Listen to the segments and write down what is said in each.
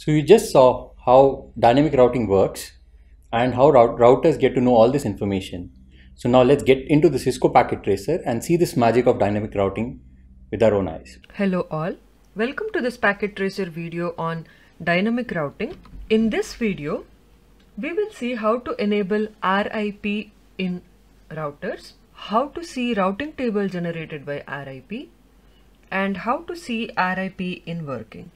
So you just saw how dynamic routing works and how routers get to know all this information. So now let's get into the Cisco packet tracer and see this magic of dynamic routing with our own eyes. Hello all. Welcome to this packet tracer video on dynamic routing. In this video, we will see how to enable RIP in routers, how to see routing table generated by RIP, and how to see RIP in working.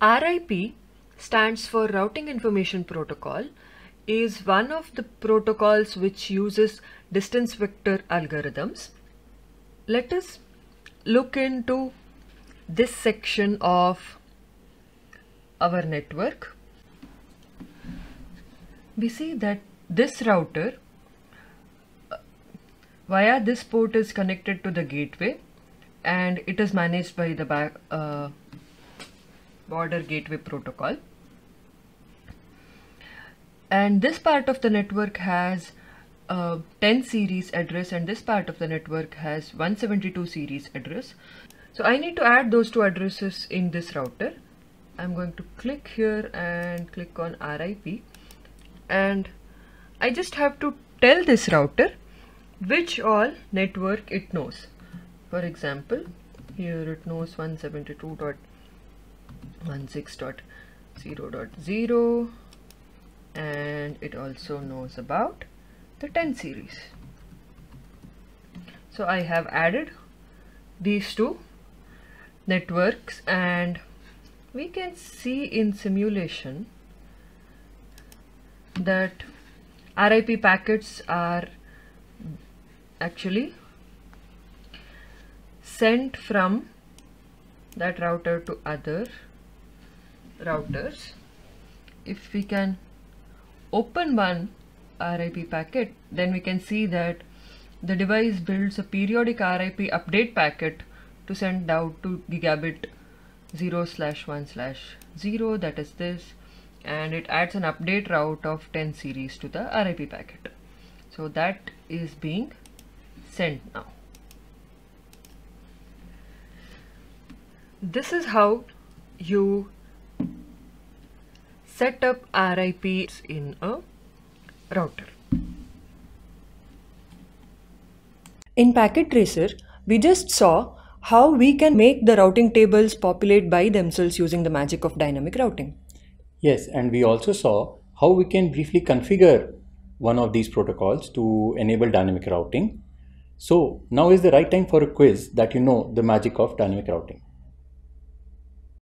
RIP stands for Routing Information Protocol is one of the protocols which uses distance vector algorithms. Let us look into this section of our network. We see that this router uh, via this port is connected to the gateway and it is managed by the back, uh, border gateway protocol. And this part of the network has a 10 series address and this part of the network has 172 series address. So I need to add those two addresses in this router. I'm going to click here and click on RIP and I just have to tell this router which all network it knows. For example here it knows 172.16.0.0 and it also knows about the 10 series. So I have added these two networks and we can see in simulation that RIP packets are actually sent from that router to other routers. If we can open one RIP packet then we can see that the device builds a periodic RIP update packet to send out to gigabit 0 slash 1 slash 0 that is this and it adds an update route of 10 series to the RIP packet. So that is being sent now. This is how you set up RIPs in a router. In Packet Tracer, we just saw how we can make the routing tables populate by themselves using the magic of dynamic routing. Yes, and we also saw how we can briefly configure one of these protocols to enable dynamic routing. So now is the right time for a quiz that you know the magic of dynamic routing.